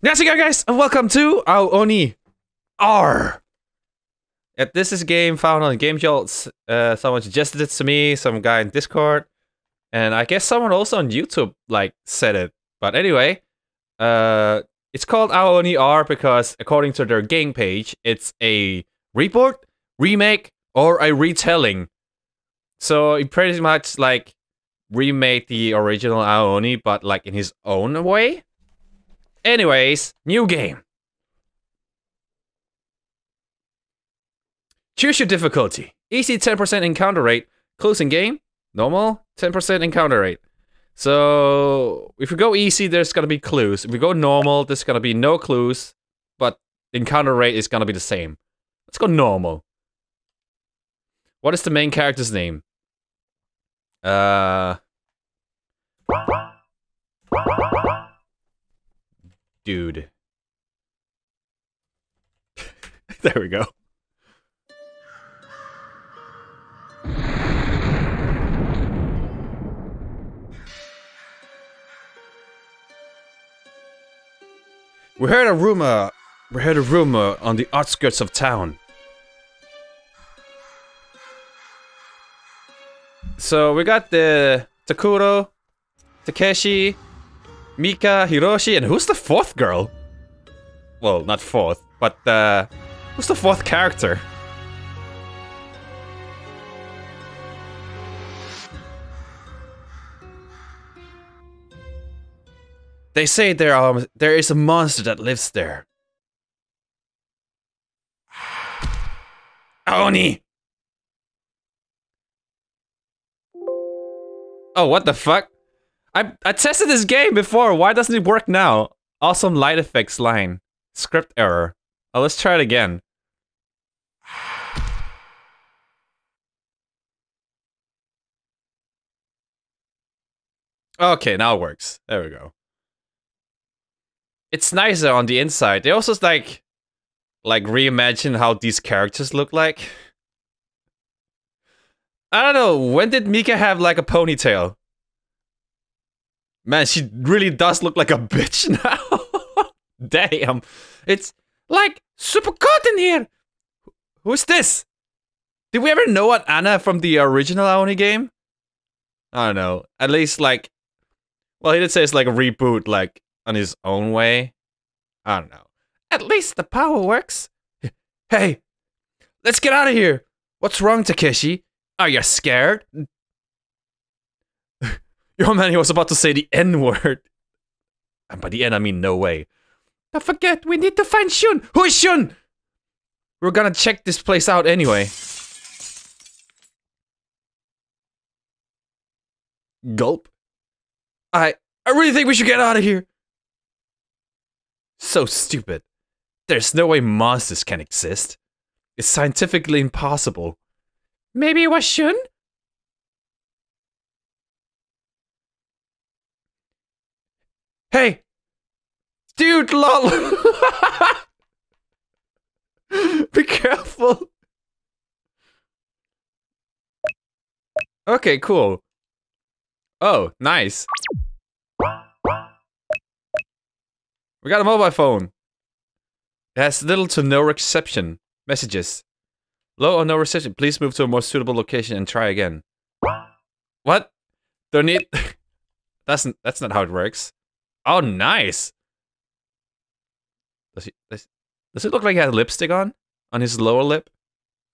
Again, guys, and welcome to Ao Oni R. This is a game found on Game Jolt. Uh, someone suggested it to me, some guy in Discord, and I guess someone also on YouTube like said it. But anyway, uh, it's called Ao Oni R because according to their game page, it's a reboot, remake, or a retelling. So it pretty much like remade the original Ao Oni, but like in his own way. Anyways, new game. Choose your difficulty. Easy 10% encounter rate. Closing game. Normal 10% encounter rate. So if we go easy, there's gonna be clues. If we go normal, there's gonna be no clues, but encounter rate is gonna be the same. Let's go normal. What is the main character's name? Uh dude. there we go. We heard a rumor. We heard a rumor on the outskirts of town. So we got the Takuro, Takeshi, Mika, Hiroshi, and who's the fourth girl? Well, not fourth, but uh, who's the fourth character? They say there are there is a monster that lives there. Oni. Oh, what the fuck? I I tested this game before. Why doesn't it work now? Awesome light effects line. Script error. Oh, let's try it again. Okay, now it works. There we go. It's nicer on the inside. They also like like reimagine how these characters look like. I don't know, when did Mika have like a ponytail? Man, she really does look like a bitch now. Damn. It's like super cold in here. Who's this? Did we ever know what Anna from the original Ao Oni game? I don't know. At least like well, he did say it's like a reboot, like on his own way. I don't know. At least the power works. Hey, let's get out of here. What's wrong, Takeshi? Are you scared? Your man, he was about to say the N word. And by the N, I mean no way. Don't forget, we need to find Shun. Who's Shun? We're gonna check this place out anyway. Gulp. I I really think we should get out of here. So stupid. There's no way monsters can exist. It's scientifically impossible. Maybe it was Shun? Hey! Dude, lol! Be careful! Okay, cool. Oh, nice. We got a mobile phone. It has little to no reception. Messages. Low or no reception. Please move to a more suitable location and try again. What? Don't need... that's, that's not how it works. Oh, nice. Does he... Does, does it look like he has lipstick on? On his lower lip?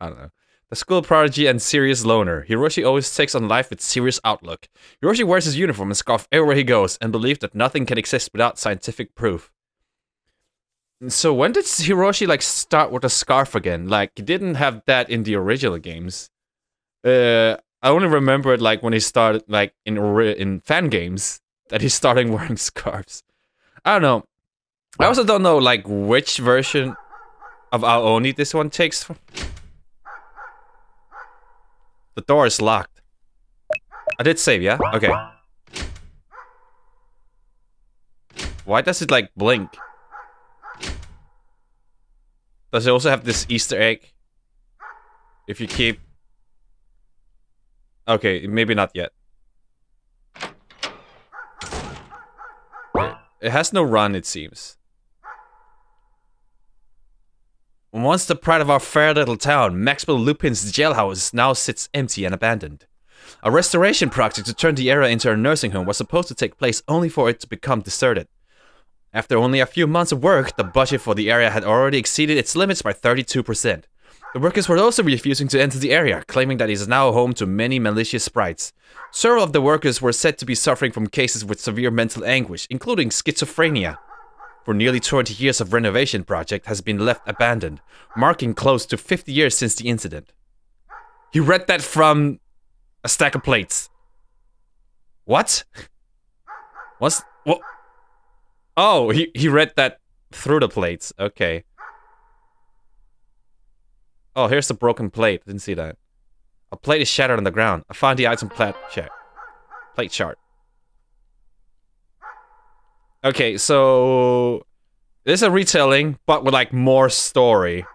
I don't know. The school prodigy and serious loner, Hiroshi always takes on life with serious outlook. Hiroshi wears his uniform and scarf everywhere he goes and believes that nothing can exist without scientific proof. So when did Hiroshi like start with a scarf again? Like he didn't have that in the original games. Uh, I only remember it like when he started like in in fan games that he's starting wearing scarves. I don't know. I also don't know like which version of Ao Oni this one takes. The door is locked. I did save, yeah? Okay. Why does it like blink? Does it also have this Easter egg? If you keep... Okay, maybe not yet. It has no run, it seems. Once the pride of our fair little town, Maxwell Lupin's jailhouse now sits empty and abandoned. A restoration project to turn the area into a nursing home was supposed to take place only for it to become deserted. After only a few months of work, the budget for the area had already exceeded its limits by 32%. The workers were also refusing to enter the area, claiming that it is now home to many malicious sprites. Several of the workers were said to be suffering from cases with severe mental anguish, including schizophrenia. For nearly 20 years of renovation project has been left abandoned, marking close to 50 years since the incident. He read that from a stack of plates. What? What's what? Oh, he he read that through the plates. Okay. Oh, here's the broken plate. Didn't see that. A plate is shattered on the ground. I found the item plate check. Plate chart. Okay, so this is a retelling, but with like more story.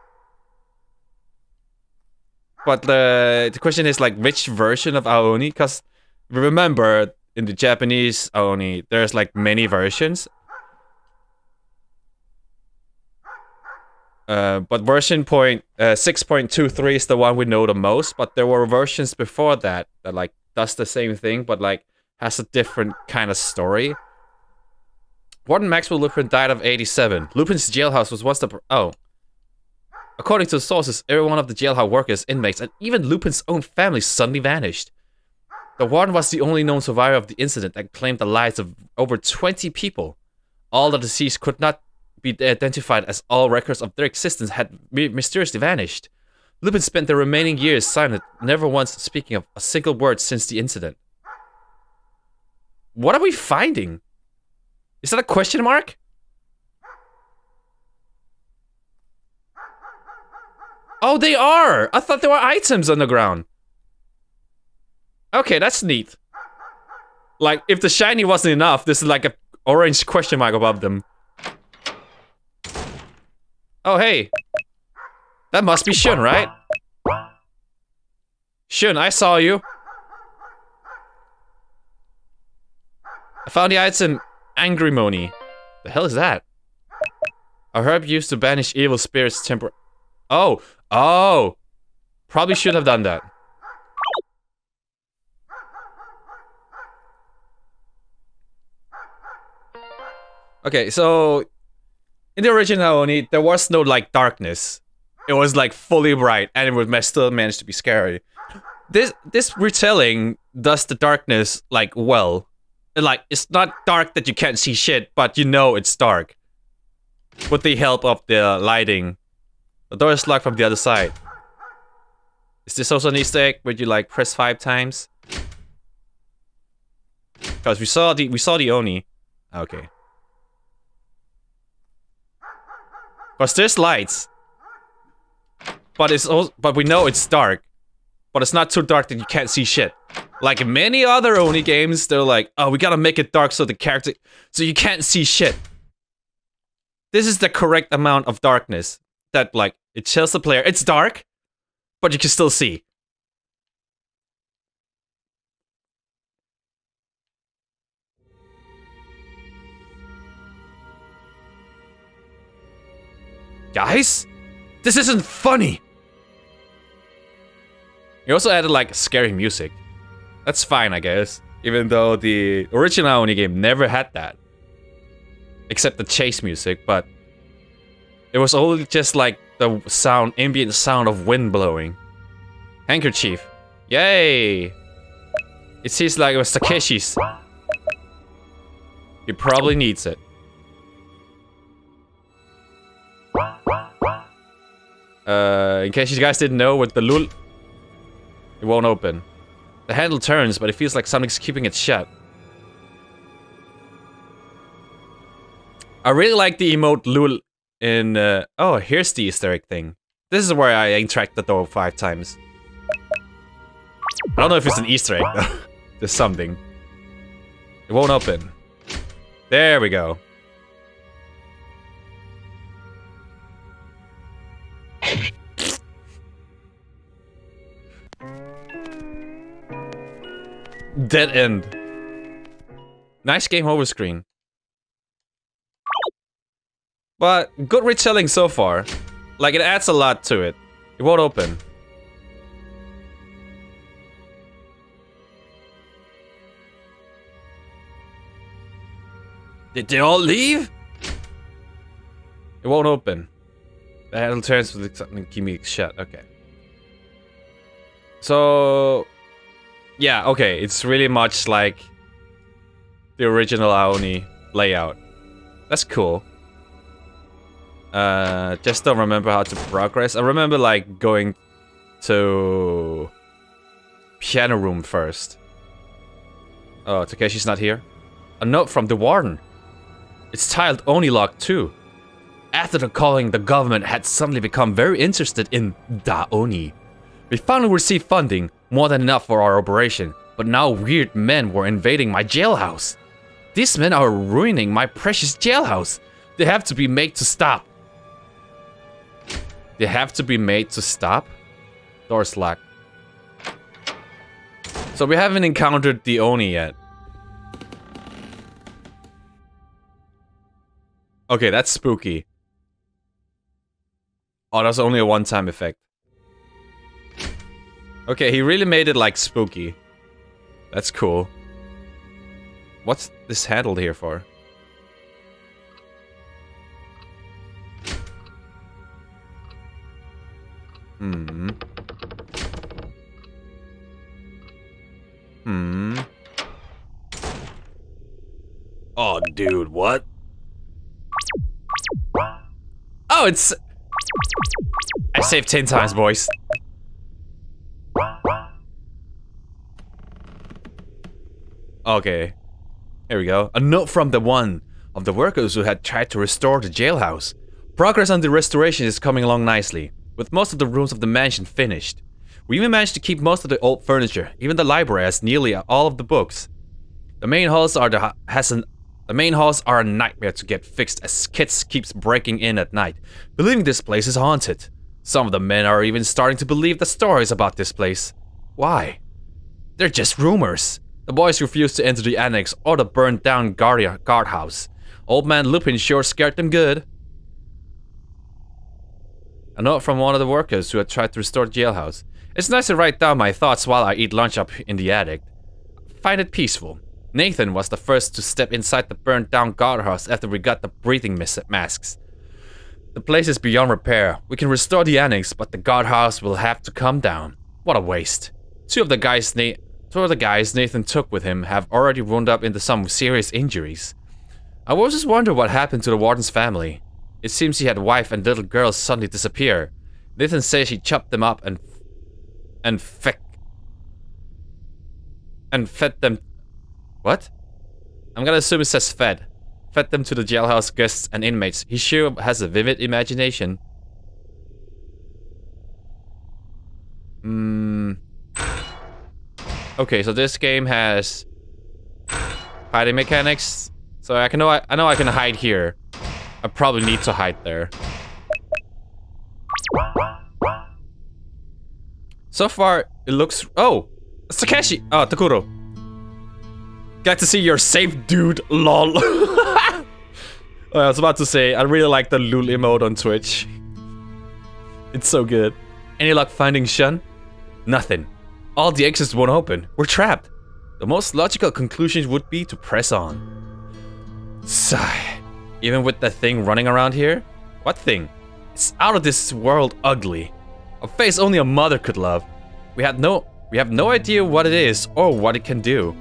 But the the question is like which version of Ao Oni? Because remember in the Japanese Ao Oni, there's like many versions, Uh, but version point uh, 6.23 is the one we know the most, but there were versions before that that like does the same thing, but like has a different kind of story. Warden Maxwell Lupin died of 87. Lupin's jailhouse was once the... Oh. According to sources, every one of the jailhouse workers, inmates, and even Lupin's own family suddenly vanished. The warden was the only known survivor of the incident that claimed the lives of over 20 people. All the deceased could not be identified as all records of their existence had mysteriously vanished. Lupin spent the remaining years silent, never once speaking of a single word since the incident. What are we finding? Is that a question mark? Oh, they are! I thought there were items on the ground. Okay, that's neat. Like, if the shiny wasn't enough, this is like a orange question mark above them. Oh, hey. That must be Shun, right? Shun, I saw you. I found the item Agrimony. The hell is that? A herb used to banish evil spirits tempor- Oh! Oh! Probably should have done that. Okay, so in the original Oni, there was no like darkness. It was like fully bright, and it would still manage to be scary. This this retelling does the darkness like well. Like it's not dark that you can't see shit, but you know it's dark. With the help of the lighting, the door is locked from the other side. Is this also an Easter egg where you like press five times? Because we saw the we saw the Oni. Ah, okay. Because there's lights. But it's also, but we know it's dark. But it's not too dark that you can't see shit. Like many other Oni games, they're like, oh, we gotta make it dark so the character, so you can't see shit. This is the correct amount of darkness that like, it tells the player, it's dark, but you can still see. Guys? This isn't funny! He also added like scary music. That's fine, I guess. Even though the original Oni game never had that. Except the chase music, but it was only just like the sound, ambient sound of wind blowing. Handkerchief. Yay! It seems like it was Takeshi's. He probably needs it. Uh, in case you guys didn't know, with the lul, it won't open. The handle turns, but it feels like something's keeping it shut. I really like the emote lul in, uh, oh, here's the easter egg thing. This is where I interact the door five times. I don't know if it's an easter egg though. There's something. It won't open. There we go. Dead end. Nice game over screen. But good retelling so far. Like, it adds a lot to it. It won't open. Did they all leave? It won't open. The handle turns with something me shut. Okay. So, yeah, okay. It's really much like the original Ao Oni layout. That's cool. Uh, just don't remember how to progress. I remember like going to piano room first. Oh, Takeshi's not here. A note from the warden. It's tiled Oni lock too. After the calling, the government had suddenly become very interested in Da Oni. We finally received funding, more than enough for our operation, but now weird men were invading my jailhouse. These men are ruining my precious jailhouse. They have to be made to stop. They have to be made to stop? Door's locked. So we haven't encountered the Oni yet. Okay, that's spooky. Oh, that's only a one-time effect. Okay, he really made it like spooky. That's cool. What's this handled here for? Hmm. Hmm. Oh, dude, what? Oh, it's... I saved 10 times, boys. Okay. Here we go. A note from the one of the workers who had tried to restore the jailhouse. Progress on the restoration is coming along nicely, with most of the rooms of the mansion finished. We even managed to keep most of the old furniture, even the library has nearly all of the books. The main halls are the has an the main halls are a nightmare to get fixed as kids keeps breaking in at night, believing this place is haunted. Some of the men are even starting to believe the stories about this place. Why? They're just rumors. The boys refuse to enter the annex or the burned down guard guardhouse. Old man Lupin sure scared them good. A note from one of the workers who had tried to restore the jailhouse. It's nice to write down my thoughts while I eat lunch up in the attic. Find it peaceful. Nathan was the first to step inside the burned down guardhouse after we got the breathing masks. The place is beyond repair. We can restore the annex, but the guardhouse will have to come down. What a waste. Two of the guys Na two of the guys Nathan took with him have already wound up into some serious injuries. I was just wondering what happened to the warden's family. It seems he had wife and little girls suddenly disappear. Nathan says he chopped them up and and fe and fed them what? I'm gonna assume it says fed. Fed them to the jailhouse guests and inmates. He sure has a vivid imagination. Hmm. Okay, so this game has hiding mechanics. So I can know I, I know I can hide here. I probably need to hide there. So far, it looks... Oh! Takeshi! Oh, Takuro. Glad to see you're safe, dude. Lol. oh, I was about to say, I really like the Lul emote on Twitch. It's so good. Any luck finding Shun? Nothing. All the exits won't open. We're trapped. The most logical conclusion would be to press on. Sigh. Even with that thing running around here? What thing? It's out of this world ugly. A face only a mother could love. We had no we have no idea what it is or what it can do.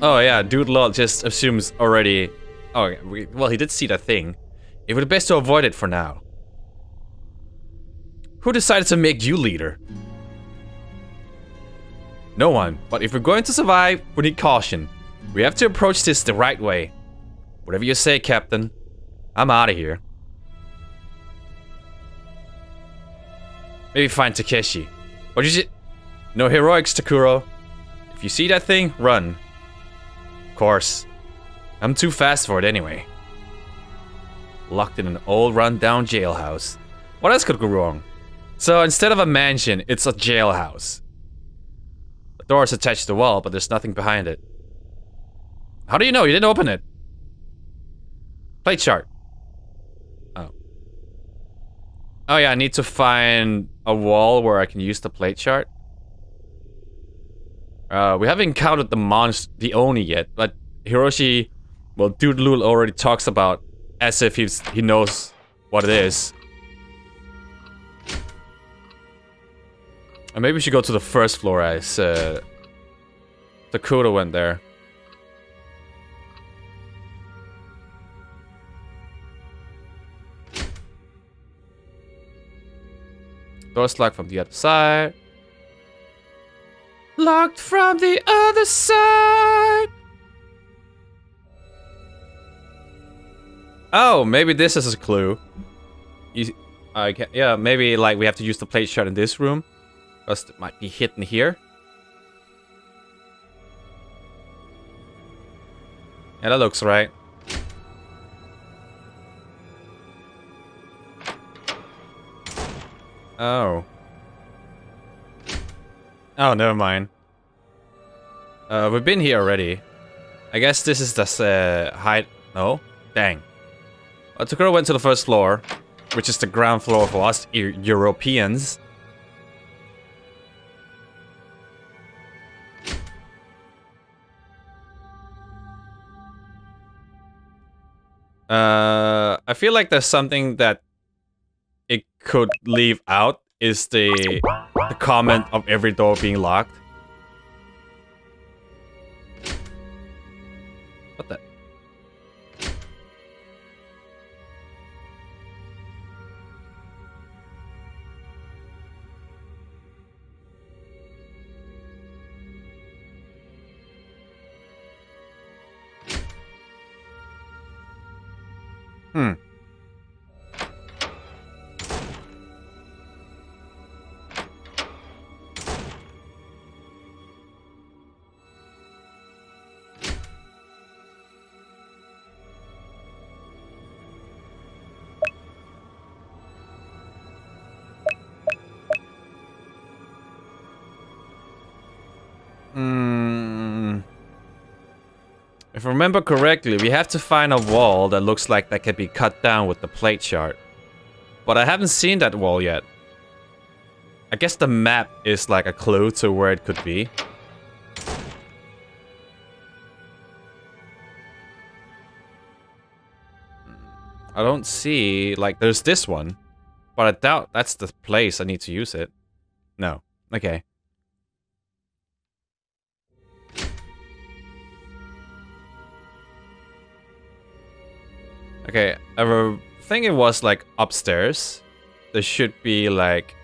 Oh yeah, Dude Lol just assumes already... Oh, well he did see that thing. It would be best to avoid it for now. Who decided to make you leader? No one, but if we're going to survive, we need caution. We have to approach this the right way. Whatever you say, Captain. I'm out of here. Maybe find Takeshi. What did you... No heroics, Takuro. If you see that thing, run course. I'm too fast for it anyway. Locked in an old run-down jailhouse. What else could go wrong? So instead of a mansion, it's a jailhouse. The door is attached to the wall, but there's nothing behind it. How do you know? You didn't open it. Plate chart. Oh. Oh yeah, I need to find a wall where I can use the plate chart. Uh, we haven't encountered the monster, the Oni yet, but Hiroshi, well, Dude Lul already talks about as if he's he knows what it is. And maybe we should go to the first floor as uh, Takuro went there. Door's locked from the other side. Locked from the other side. Oh, maybe this is a clue. You, I can, yeah, maybe like we have to use the plate chart in this room. Because it might be hidden here. Yeah, that looks right. Oh. Oh, never mind. Uh, we've been here already. I guess this is the uh, hide. No? Dang. Well, Takuro went to the first floor, which is the ground floor for us e Europeans. Uh, I feel like there's something that it could leave out is the comment of every door being locked. What the? Hmm. If I remember correctly, we have to find a wall that looks like that could be cut down with the plate chart. But I haven't seen that wall yet. I guess the map is like a clue to where it could be. I don't see, like, there's this one. But I doubt that's the place I need to use it. No. Okay. Okay, uh, I think it was like upstairs. There should be like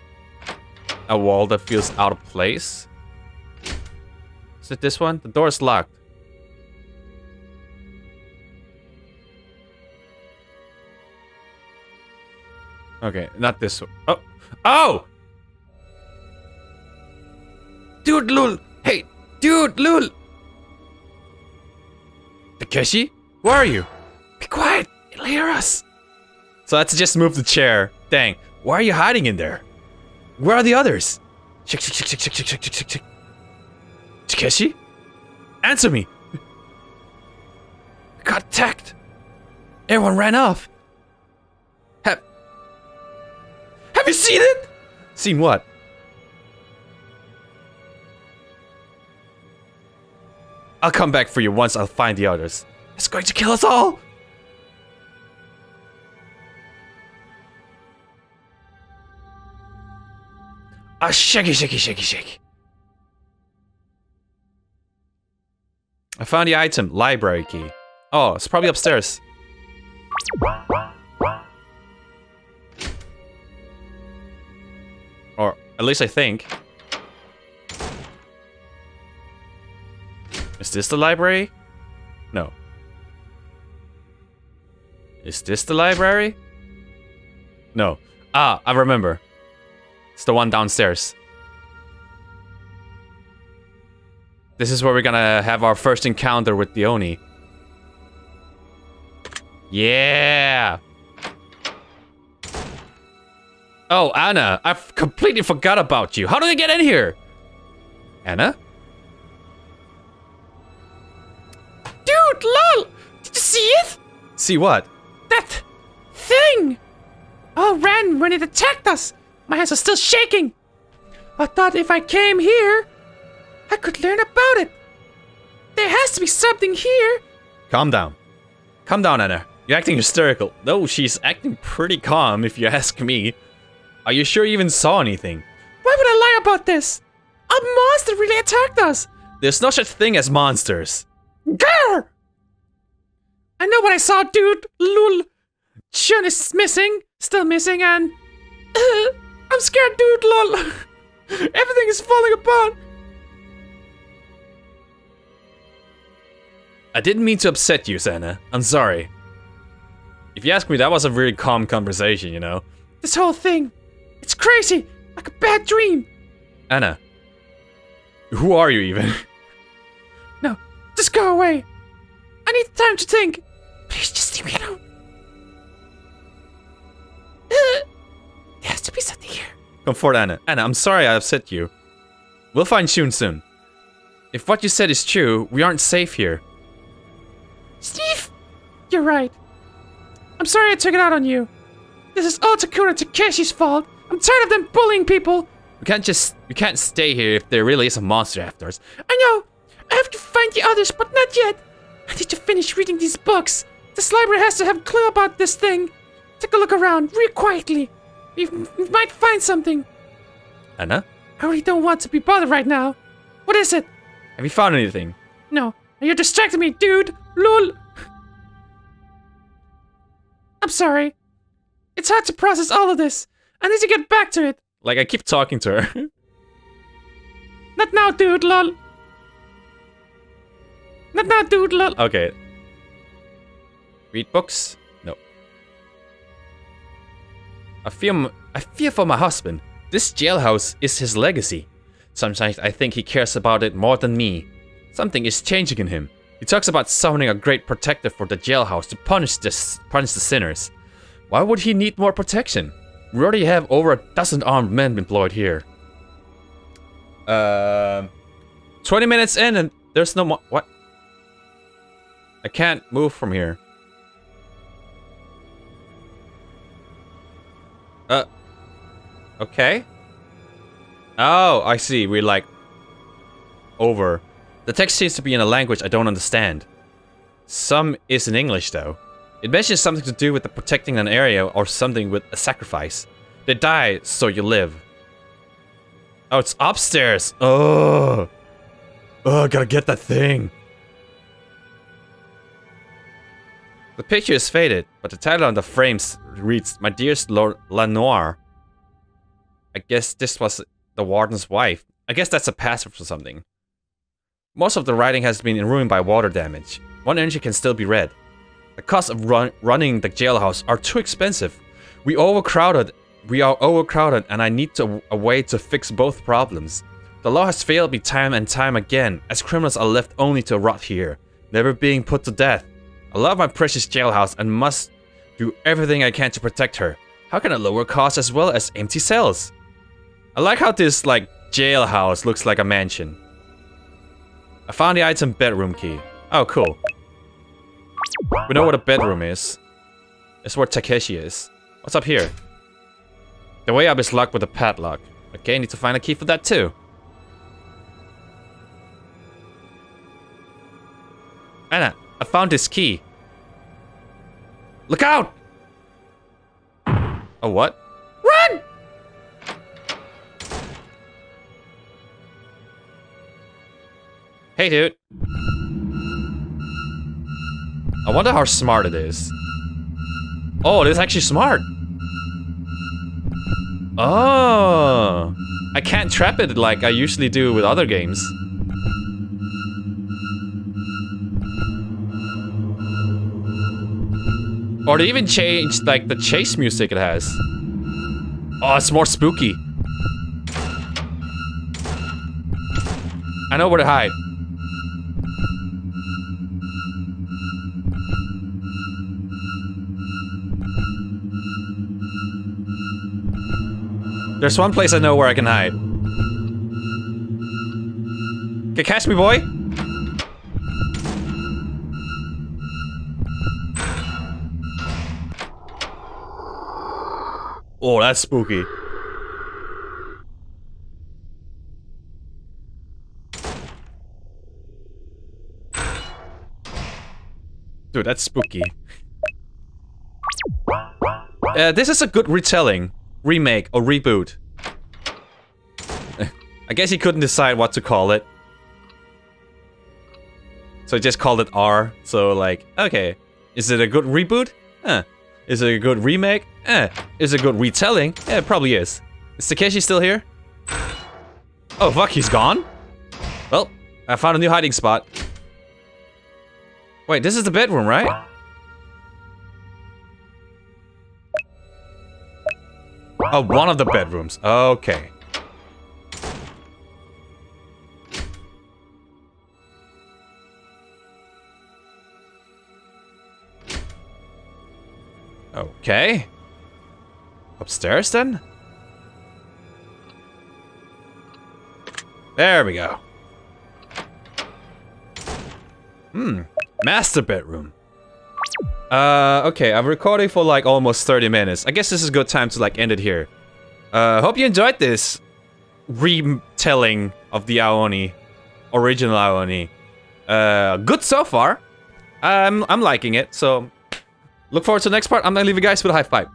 a wall that feels out of place. Is it this one? The door is locked. Okay, not this one. Oh! Oh! Dude, Lul! Hey! Dude, Lul! Takeshi? Where are you? Be quiet! He'll hear us. So let's just move the chair. Dang. Why are you hiding in there? Where are the others? Shake, shake, shake, shake, shake, shake, shake, shake, shake. Takeshi? Answer me! We got attacked! Everyone ran off! Have... Have you seen it? Seen what? I'll come back for you once I'll find the others. It's going to kill us all! Ah, shaky, shaky, shaky, shaky. I found the item, library key. Oh, it's probably upstairs. Or at least I think. Is this the library? No. Is this the library? No. Ah, I remember. It's the one downstairs. This is where we're gonna have our first encounter with the Oni. Yeah! Oh, Anna, I completely forgot about you. How did I get in here? Anna? Dude, lol! Did you see it? See what? That thing! Oh, ran when it attacked us. My hands are still shaking. I thought if I came here, I could learn about it. There has to be something here. Calm down. Calm down, Anna. You're acting hysterical. No, she's acting pretty calm if you ask me. Are you sure you even saw anything? Why would I lie about this? A monster really attacked us. There's no such thing as monsters. Grr! I know what I saw, dude. Lul. Shun is missing, still missing, and uh, I'm scared, dude. Lol. Everything is falling apart. I didn't mean to upset you, Sana. I'm sorry. If you ask me, that was a really calm conversation, you know? This whole thing, it's crazy, like a bad dream. Anna. Who are you even? no, just go away. I need time to think. Please just leave me alone. Comfort Anna. Anna, I'm sorry I upset you. We'll find Shun soon. If what you said is true, we aren't safe here. Steve! You're right. I'm sorry I took it out on you. This is all Takuna Takeshi's fault. I'm tired of them bullying people. We can't just... We can't stay here if there really is a monster after us. I know. I have to find the others, but not yet. I need to finish reading these books. This library has to have a clue about this thing. Take a look around, real quietly. We, we might find something. Anna? I really don't want to be bothered right now. What is it? Have you found anything? No. You're distracting me, dude. Lol. I'm sorry. It's hard to process all of this. I need to get back to it. Like, I keep talking to her. Not now, dude, lol. Not now, dude, lol. Okay. Read books? I feel, I fear for my husband. This jailhouse is his legacy. Sometimes I think he cares about it more than me. Something is changing in him. He talks about summoning a great protector for the jailhouse to punish the, punish the sinners. Why would he need more protection? We already have over a dozen armed men employed here. Uh, 20 minutes in and there's no more- what? I can't move from here. Uh, okay. Oh, I see, we're like, over. The text seems to be in a language I don't understand. Some is in English though. It mentions something to do with the protecting an area or something with a sacrifice. They die, so you live. Oh, it's upstairs. Oh. Oh, gotta get that thing. The picture is faded, but the title on the frames reads, My dearest Lord Lanoir. I guess this was the warden's wife. I guess that's a password for something. Most of the writing has been ruined by water damage. One entry can still be read. The costs of run running the jailhouse are too expensive. We overcrowded. We are overcrowded and I need to, a way to fix both problems. The law has failed me time and time again, as criminals are left only to rot here, never being put to death. I love my precious jailhouse and must do everything I can to protect her. How can I lower costs as well as empty cells? I like how this, like, jailhouse looks like a mansion. I found the item bedroom key. Oh, cool. We know what a bedroom is. It's where Takeshi is. What's up here? The way up is locked with a padlock. Okay, need to find a key for that too. Anna, I found this key. Look out! Oh, what? Run! Hey, dude. I wonder how smart it is. Oh, it is actually smart. Oh. I can't trap it like I usually do with other games. Or they even changed like the chase music it has. Oh, it's more spooky. I know where to hide. There's one place I know where I can hide. Okay, catch me, boy. Oh, that's spooky. Dude, that's spooky. Uh, this is a good retelling, remake, or reboot. I guess he couldn't decide what to call it. So he just called it R. So like, okay, is it a good reboot? Eh. Is it a good remake? Eh. Is it a good retelling? Yeah, it probably is. Is Takeshi still here? Oh fuck, he's gone? Well, I found a new hiding spot. Wait, this is the bedroom, right? Oh, one of the bedrooms. Okay. Okay. Upstairs then? There we go. Hmm. Master bedroom. Uh, okay, I'm recording for like almost 30 minutes. I guess this is a good time to like end it here. Uh, hope you enjoyed this retelling of the Ao Oni, original Ao Oni. Uh, good so far. I'm I'm liking it. So, look forward to the next part. I'm gonna leave you guys with a high five.